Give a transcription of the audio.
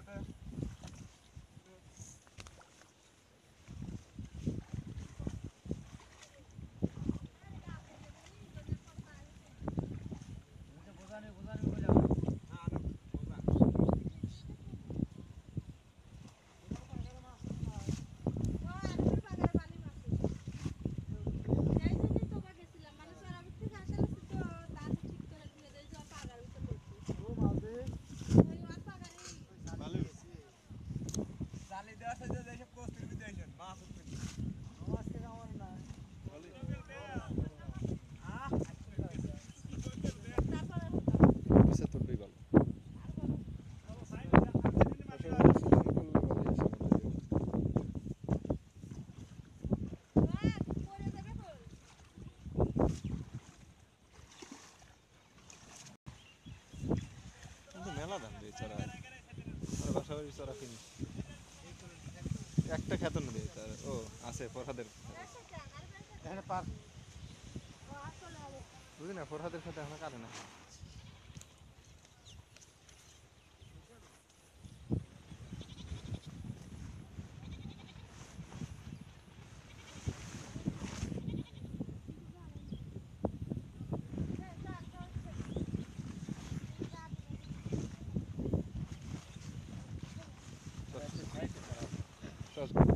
올까요? 고산해 고산 চড়া আর। বাসা চড়া কিনি। একটা খ্যাত দিয়ে তার ও আছে ফরহাদের এখানে পার। বুঝলি না ফরহাদের সাথে এখন কাটে না। That's good.